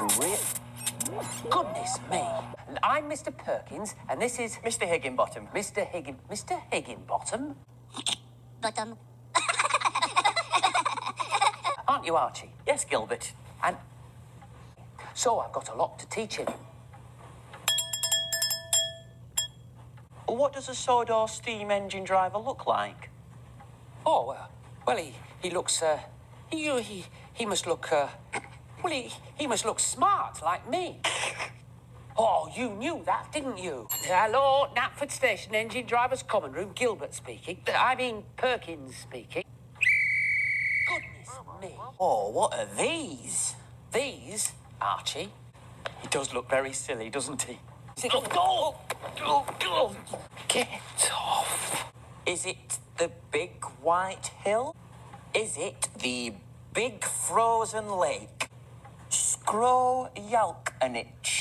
And real. Goodness me. And I'm Mr. Perkins, and this is Mr. Higginbottom. Mr. Higgin. Mr. Higginbottom? Bottom. Aren't you, Archie? Yes, Gilbert. And so I've got a lot to teach him. What does a Sodor steam engine driver look like? Oh, uh, well, he, he looks, uh, he, he, he must look, uh, well, he, he must look smart like me. Oh, you knew that, didn't you? Hello, Knapford Station Engine Driver's Common Room, Gilbert speaking. I mean, Perkins speaking. Goodness me. Oh, what are these? These, Archie, He does look very silly, doesn't he? is it... Oh, oh, oh, get off. Is it the big white hill? Is it the big frozen lake? Scro Yalk an itch.